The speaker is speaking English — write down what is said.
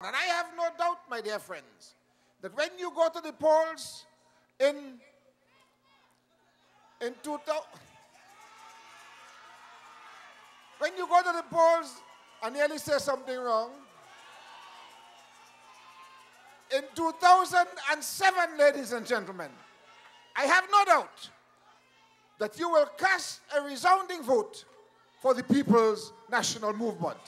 And I have no doubt, my dear friends, that when you go to the polls in, in 2000, when you go to the polls, I nearly say something wrong. In 2007, ladies and gentlemen, I have no doubt that you will cast a resounding vote for the People's National Movement.